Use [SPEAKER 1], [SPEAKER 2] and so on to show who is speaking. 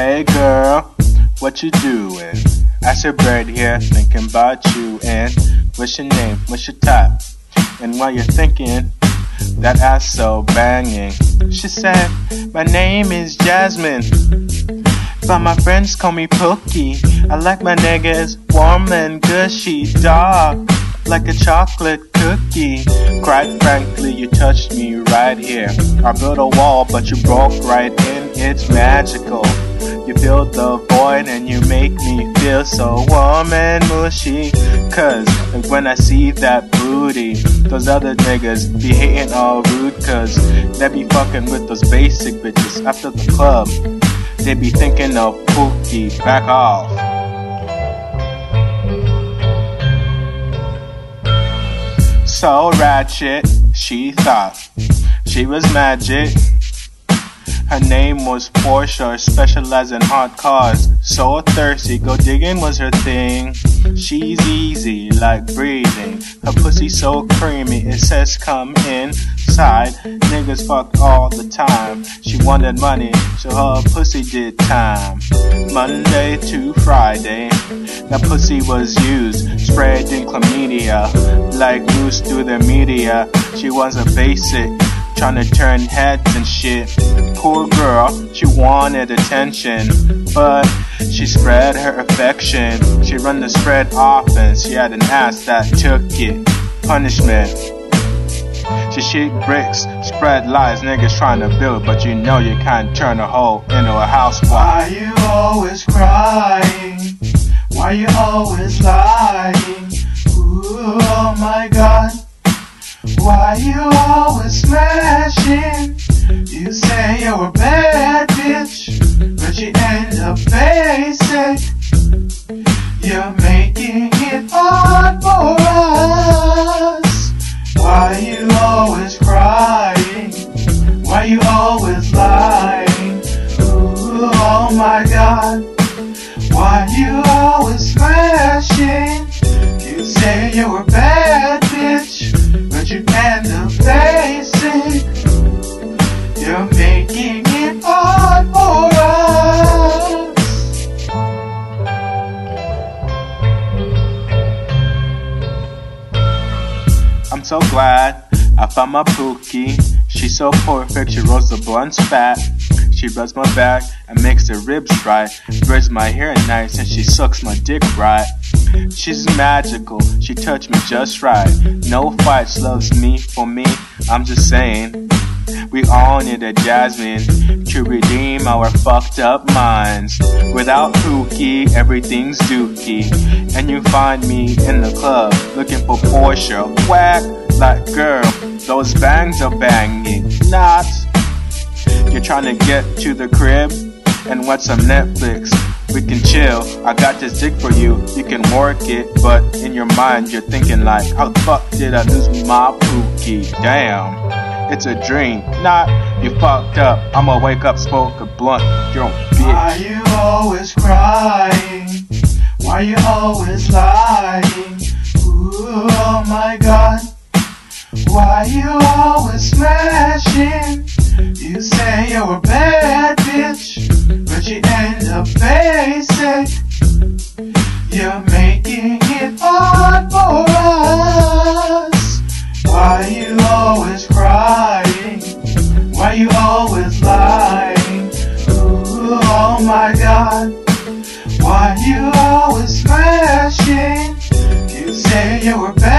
[SPEAKER 1] Hey girl, what you doing? I said bird here, thinking about you and what's your name, what's your type? And while you're thinking, that ass so banging. She said, my name is Jasmine. But my friends call me Pookie. I like my niggas warm and gushy, dark like a chocolate cookie. Quite frankly, you touched me right here. I built a wall, but you broke right in. It's magical. You build the void and you make me feel so warm and mushy. Cause when I see that booty, those other niggas be hating all rude. Cause they be fucking with those basic bitches after the club. They be thinking of Pookie, back off. so ratchet, she thought she was magic. Her name was Portia, specialized in hot cars. So thirsty, go digging was her thing. She's easy, like breathing. Her pussy so creamy, it says come inside. Niggas fuck all the time. She wanted money, so her pussy did time. Monday to Friday, that pussy was used, spreading chlamydia like news through the media. She was a basic trying to turn heads and shit. Poor girl, she wanted attention, but she spread her affection. She run the spread offense. She had an ass that took it. Punishment. She shit bricks, spread lies, niggas trying to build, but you know you can't turn a hoe into a housewife.
[SPEAKER 2] Why you always crying? Why you always lying? Ooh, oh my god. Why you always smashing? You say you're a bad bitch, but you end up basic. You're making it hard for us. Why you always crying? Why you always lying? Ooh, oh my god. Why you always smashing? You say you're a bad
[SPEAKER 1] I'm so glad I found my Pookie. She's so perfect, she rolls the blunts fat. She rubs my back and makes the ribs right. Braids my hair nice and she sucks my dick right. She's magical, she touched me just right. No fights, loves me for me. I'm just saying. We all need a Jasmine to redeem our fucked up minds. Without Pookie, everything's dookie. And you find me in the club looking for Portia. Whack, like girl, those bangs are banging. Not. You're trying to get to the crib and watch some Netflix. We can chill. I got this dick for you. You can work it, but in your mind you're thinking like, how the fuck did I lose my Pookie? Damn. It's a dream. Not you fucked up. I'ma wake up, smoke a blunt. You're a
[SPEAKER 2] Why you always crying? Why you always lying? Ooh, oh my god. Why you always smashing? You say you're a bad bitch, but you end up basic. You're my god. Why you always smashing? You say you were up